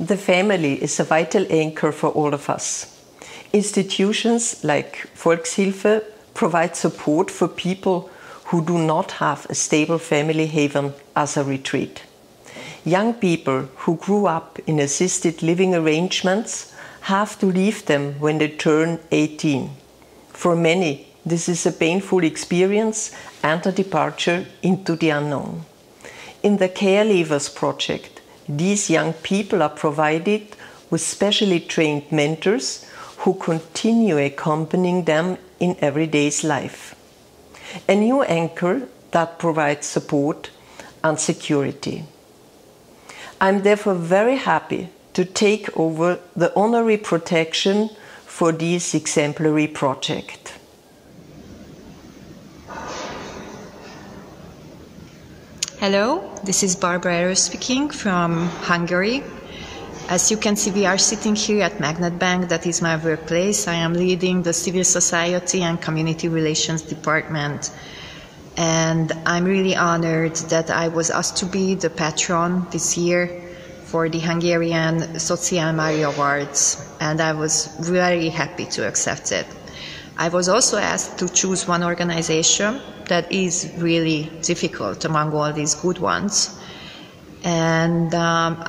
The family is a vital anchor for all of us. Institutions like Volkshilfe provide support for people who do not have a stable family haven as a retreat. Young people who grew up in assisted living arrangements have to leave them when they turn 18. For many, this is a painful experience and a departure into the unknown. In the Care Leavers project, these young people are provided with specially trained mentors who continue accompanying them in everyday's life. A new anchor that provides support and security. I'm therefore very happy to take over the honorary protection for this exemplary project. Hello, this is Barbara Ero speaking from Hungary. As you can see, we are sitting here at Magnet Bank, that is my workplace. I am leading the Civil Society and Community Relations Department. And I'm really honored that I was asked to be the patron this year for the Hungarian SozialMarie Awards, and I was very happy to accept it. I was also asked to choose one organization that is really difficult among all these good ones. And um,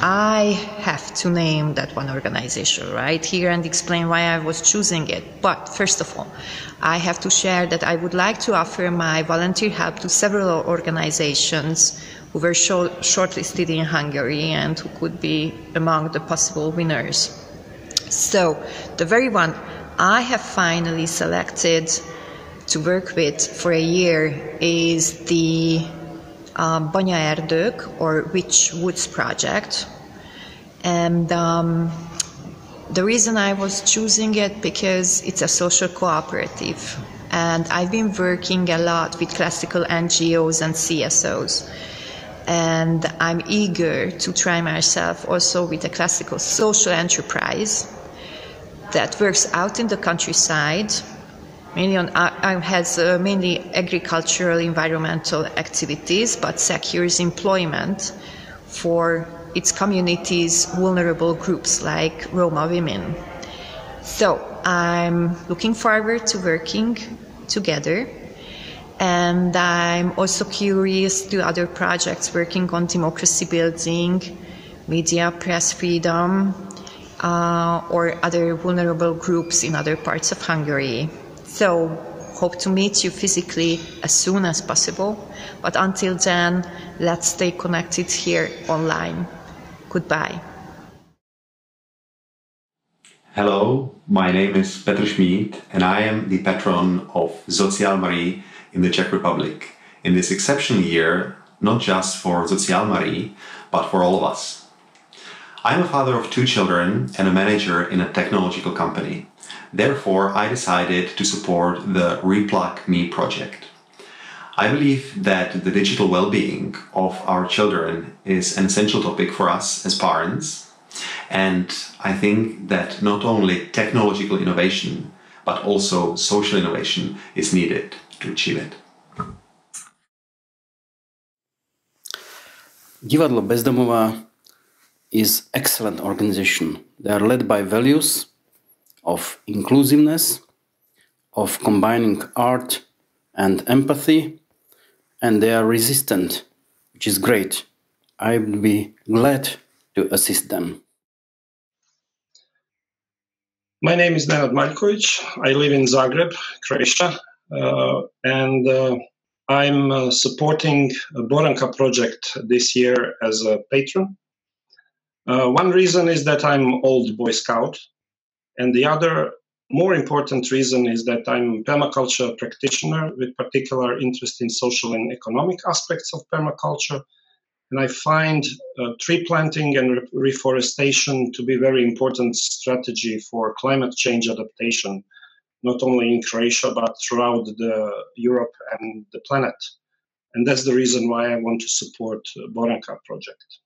I have to name that one organization right here and explain why I was choosing it. But first of all, I have to share that I would like to offer my volunteer help to several organizations who were shortlisted in Hungary and who could be among the possible winners. So, the very one I have finally selected to work with for a year is the uh, Banya Erdők or Witch Woods project. And um, the reason I was choosing it because it's a social cooperative. And I've been working a lot with classical NGOs and CSOs. And I'm eager to try myself also with a classical social enterprise that works out in the countryside. Mainly on, uh, has uh, mainly agricultural environmental activities, but secures employment for its communities' vulnerable groups like Roma women. So I'm looking forward to working together. And I'm also curious to other projects working on democracy building, media, press freedom, uh, or other vulnerable groups in other parts of Hungary. So, hope to meet you physically as soon as possible. But until then, let's stay connected here online. Goodbye. Hello, my name is Petr Schmid, and I am the patron of SozialMarie in the Czech Republic in this exceptional year, not just for SozialMarie, but for all of us. I'm a father of two children and a manager in a technological company. Therefore, I decided to support the Replug Me project. I believe that the digital well-being of our children is an essential topic for us as parents. And I think that not only technological innovation, but also social innovation is needed to achieve it. Divadlo Bez Domova is excellent organization. They are led by values of inclusiveness, of combining art and empathy, and they are resistant, which is great. I would be glad to assist them. My name is Nenad Maljkovic. I live in Zagreb, Croatia, uh, and uh, I'm uh, supporting a Boranka project this year as a patron. Uh, one reason is that I'm old Boy Scout, and the other more important reason is that I'm permaculture practitioner with particular interest in social and economic aspects of permaculture. And I find uh, tree planting and re- reforestation to be very important strategy for climate change adaptation, not only in Croatia but throughout the Europe and the planet. And that's the reason why I want to support Boranka project.